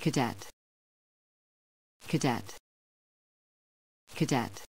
cadet. Cadet. Cadet.